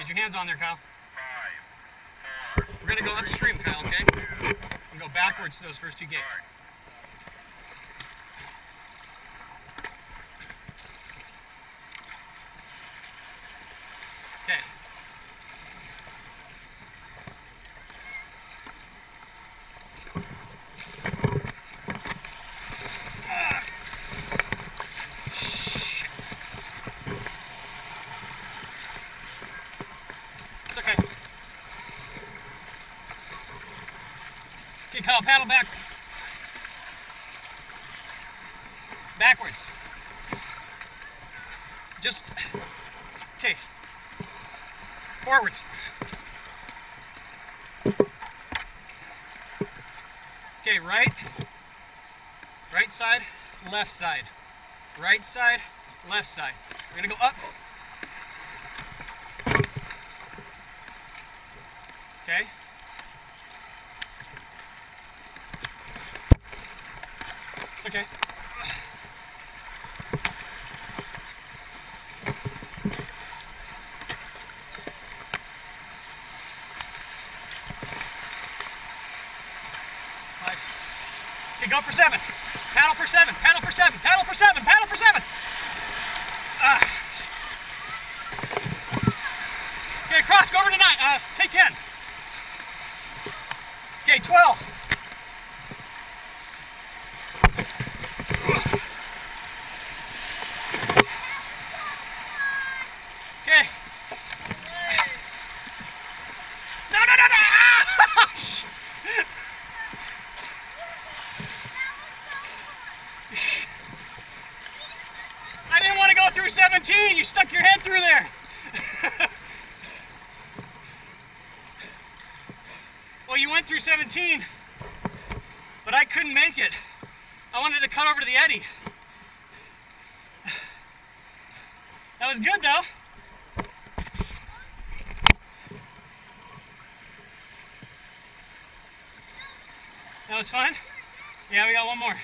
Get your hands on there, Kyle. We're gonna go upstream, Kyle, okay? And go backwards to those first two gates. Okay. Okay, Kyle, paddle back. Backwards. Just, okay. Forwards. Okay, right. Right side, left side. Right side, left side. We're gonna go up. Okay. Okay. Okay, go for seven. Paddle for seven. Paddle for seven. Paddle for seven. Paddle for seven. Ah. Okay, cross. Go over to nine. Uh, take ten. Okay, twelve. Okay. No, no, no, no! Ah! I didn't want to go 17. You stuck your head through there. well, you went through 17, but I couldn't make it. I wanted to cut over to the eddy. That was good, though. That was fun? Yeah, we got one more.